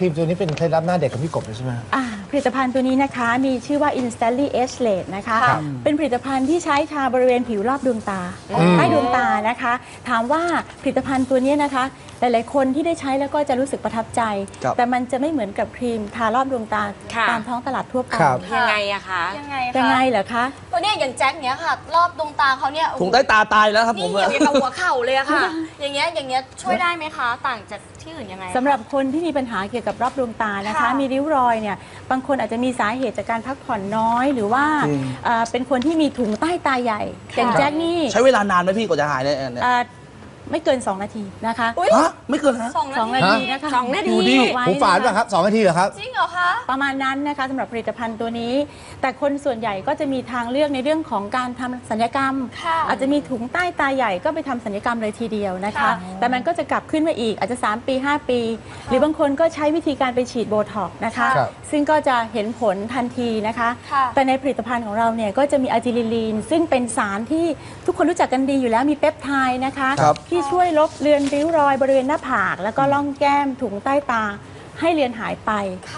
ครีมตัวนี้เป็นเคล็ดลับหน้าเด็กของพี่กบเลยใช่ไหมฮะอ่าผลิตภัณฑ์ตัวนี้นะคะมีชื่อว่า Instantly Age Late นะคะ ครับเป็นผลิตภัณฑ์ที่ใช้ทาบริเวณผิวรอบดวงตาใต้ดวงตานะคะ ถามว่าผลิตภัณฑ์ตัวนี้นะคะ หลายๆ คนที่ได้ใช้แล้วก็จะรู้สึกประทับใจ ครับ แต่มันจะไม่เหมือนกับครีมทารอบดวงตาค่ะ ตามท้องตลาดทั่วไปครับ ยังไงอะคะ ยังไงยังคะไงเหรอคะตัว เนี้ยอย่างแจ็คเนี้ยค่ะ รอบดวงตาเขาเนี่ยโอ้โหถุงใต้ตาตายแล้วครับผนี่มเหี่ยวอย่างกับหัวเข่าเลยอะค่ะ อย่างเงี้ยอย่างเงี้ยช่วยได้ไหมคะต่างจากที่อื่นยังไง สำหรับคนที่มีปัญหาเกี่ยวกับรอบดวงตานะคะ ค่ะมีริ้วรอยเนี่ยบางคนอาจจะมีสาเหตุจากการพักผ่อนน้อย หรือว่าจริงเอ่อเป็นคนที่มีถุงใต้ตาใหญ่อย่างแจ็คนี่ใช้เวลานานไหมพี่กว่าจะหายเนี่ยเนี่ย เอ่อ ไม่เกิน 2 นาทีนะคะอุ้ยฮะไม่เกินฮะสองสองนานาทีทีนะคะสองนาทีดูดิไว้หูฝาดนะป่ะครับสองนาทีเหรอครับ จริงเหรอคะประมาณนั้นนะคะสำหรับผลิตภัณฑ์ตัวนี้ แต่คนส่วนใหญ่ก็จะมีทางเลือกในเรื่องของการทำสัญญกรรม ค่ะ อาจจะมีถุงใต้ตาใหญ่ก็ไปทำศัลยกรรมเลยทีเดียวนะคะ ค่ะแต่มันก็จะกลับขึ้นมาอีกอาจจะ 3 ปี 5 ปี หรือบางคนก็ใช้วิธีการไปฉีดโบท็อกซ์นะคะ ครับ ซึ่งก็จะเห็นผลทันทีนะคะ ค่ะ แต่ในผลิตภัณฑ์ของเราเนี่ยก็จะมี Argireline ซึ่งเป็นสารที่ทุกคนรู้จักกันดีอยู่แล้วมีเปปไทด์นะคะ ครับที่ช่วยลบเลือนริ้วรอยบริเวณหน้าผาก แล้วก็ร่องแก้มถุงใต้ตา ให้เลือนหายไป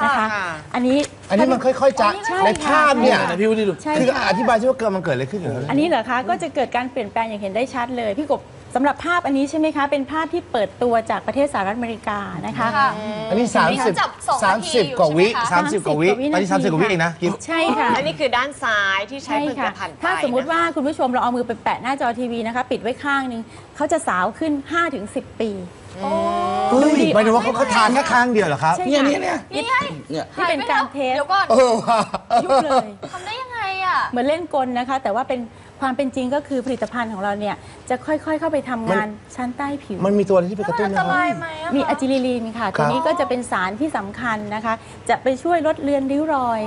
นะคะ ค่ะ อันนี้ อันนี้มันค่อยๆจะใช่ในภาพเนี่ยค่ะไหนพี่ดูดิใช่คือค่ะ อธิบายใช่ว่าเกิดมันเกิดอะไรขึ้นเหรออันนี้เหรอคะก็จะเกิดการเปลี่ยนแปลงอย่างเห็นได้ชัดเลย พี่กบ สำหรับภาพอันนี้ใช่ไหมคะ เป็นภาพที่เปิดตัวจากประเทศสหรัฐอเมริกานะคะ ค่ะ อันนี้นี่เขาจับสองนาทีอยู่30 กว่าวิใช่ไหมคะ 30 กว่าวิ30อันนี้ 30 กว่าวิเองนะกิฟ ใช่ค่ะ อันนี้คือด้านซ้ายที่ใช้ใช่ผลิตค่ะ ภัณฑ์ไปถ้าสมมุติว่าคุณผู้ชมเราเอามือไปแปะหน้าจอทีวีนะคะ ปิดไว้ข้างหนึงเขาจะสาวขึ้น 5-10 ปี เฮ้ยหมายถึงว่าเขาเขาทานแค่ข้างเดียวเหรอครับ ใช่เนี่ยค่ะ เนี่ยเนี่ยนี่ไงเนี่ยนี่เป็นการเทส เดี๋ยวก่อนเออว่ะ ยุบเลย ทำได้ยังไงอะ เหมือนเล่นกลนะคะ แต่ว่าเป็น ความเป็นจริงก็คือผลิตภัณฑ์ของเราเนี่ยจะค่อยๆ เข้าไปทำงานชั้นใต้ผิว มันมีตัวอะไรที่ไปกระตุ้นอันนะตครัรายบไหมอะมีคะอะจิลิลีนค่ะ ตัวนี้ก็จะเป็นสารที่สำคัญนะคะ จะไปช่วยลดเลือนริ้วรอย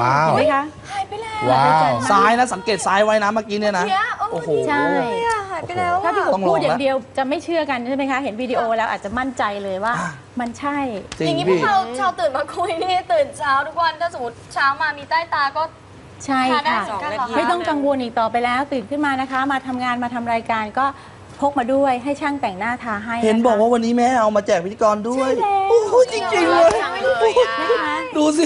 ว้าว เห็นไหมคะ หายไปแล้วว้าว ซ้ายนะสังเกตซ้ายไว้นะเมื่อกี้เนี่ยนะ เนี่ยเออโอ้โห ใช่ เนี่ยหายไปแล้วถ้าพี่กต้บองลองพูดอย่าละงเดียวจะไม่เชื่อกันใช่ไหมคะ เห็นวิดีโอแล้วอาจจะมั่นใจเลยว่า มันใช่ จริอย่างงนี้พวพี่ กเราชาวตื่นมาคุยนี่ตื่นเช้าทุกวันถ้าสมมติเช้ามามีใต้ตาก็ ใช่ทาได้ค่ะเหมือนกันเหรอคะไม่ต้องกังวลอีกต่อไปแล้วตื่นขึ้นมานะคะ มาทำงานมาทำรายการก็พกมาด้วยให้ช่างแต่งหน้าทาให้ะคะเห็นบอกว่าวันนี้แม่เอามาแจกพิธีกรด้วยใช่แล้วโอ้โหจริงๆเลย จังเลยอะนะคะดูสิ